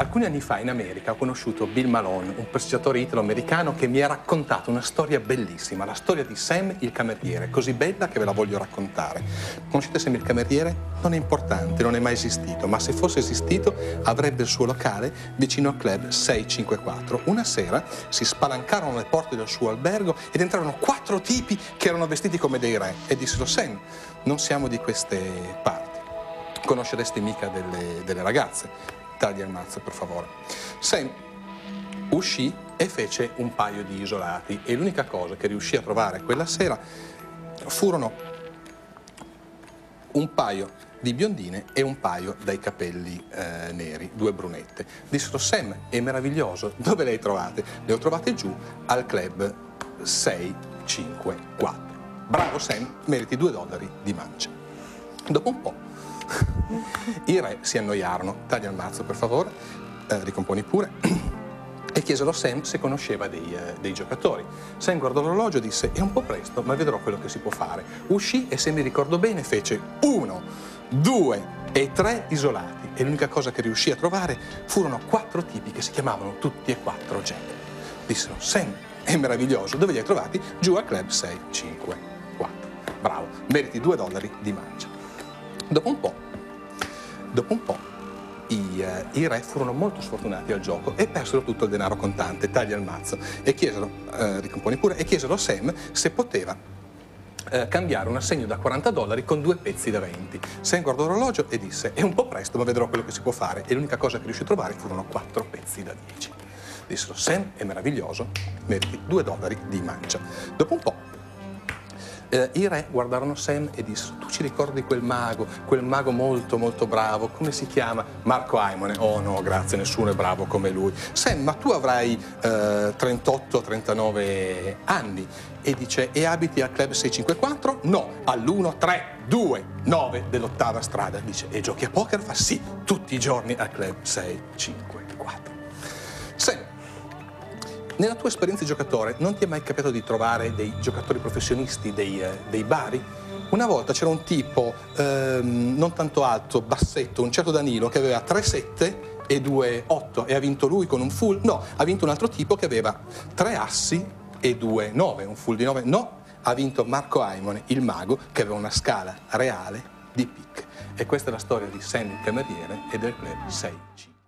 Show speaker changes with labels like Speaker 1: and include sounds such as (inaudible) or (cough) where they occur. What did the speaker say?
Speaker 1: Alcuni anni fa in America ho conosciuto Bill Malone, un prestigiatore italo-americano che mi ha raccontato una storia bellissima, la storia di Sam il cameriere, così bella che ve la voglio raccontare. Conoscete Sam il cameriere? Non è importante, non è mai esistito, ma se fosse esistito avrebbe il suo locale vicino al club 654. Una sera si spalancarono le porte del suo albergo ed entrarono quattro tipi che erano vestiti come dei re e dissero Sam, non siamo di queste parti conosceresti mica delle, delle ragazze taglia il mazzo per favore. Sam uscì e fece un paio di isolati e l'unica cosa che riuscì a trovare quella sera furono un paio di biondine e un paio dai capelli eh, neri, due brunette. Dissero Sam, è meraviglioso, dove le hai trovate? Le ho trovate giù al club 654. Bravo Sam, meriti due dollari di mancia. Dopo un po' (laughs) I re si annoiarono, taglia il mazzo per favore, eh, ricomponi pure, (clears throat) e chiesero a Sam se conosceva dei, eh, dei, giocatori. Sam guardò l'orologio e disse, è un po' presto, ma vedrò quello che si può fare. Uscì e se mi ricordo bene fece uno, due e tre isolati. E l'unica cosa che riuscì a trovare furono quattro tipi che si chiamavano tutti e quattro Jack. Dissero, Sam, è meraviglioso, dove li hai trovati? Giù al club 654. Bravo, meriti due dollari di mancia. Dopo un po', dopo un po', i, eh, i, re furono molto sfortunati al gioco e persero tutto il denaro contante, taglia il mazzo, e chiesero, eh, ricomponi pure, e chiesero a Sam se poteva eh, cambiare un assegno da 40 dollari con due pezzi da 20. Sam guardò l'orologio e disse, è un po' presto ma vedrò quello che si può fare, e l'unica cosa che riuscì a trovare furono quattro pezzi da 10. Dissero, Sam è meraviglioso, meriti due dollari di mancia. Dopo un po' eh, i re guardarono Sam e dissero, tu ci ricordi quel mago, quel mago molto molto bravo, come si chiama? Marco Aimone. Oh no, grazie, nessuno è bravo come lui. Sam, ma tu avrai eh, 38-39 anni. E dice, e abiti al club 654? No, all'1, 3, 2, 9 dell'ottava strada. Dice, e giochi a poker? Fa sì, tutti i giorni al club 654. Nella tua esperienza di giocatore non ti è mai capitato di trovare dei giocatori professionisti, dei, eh, dei bari? Una volta c'era un tipo ehm, non tanto alto, bassetto, un certo Danilo, che aveva 3-7 e 2-8 e ha vinto lui con un full. No, ha vinto un altro tipo che aveva 3 assi e 2-9, un full di 9. No, ha vinto Marco Aimone, il mago, che aveva una scala reale di pick. E questa è la storia di Sam il cameriere e del club 6-5.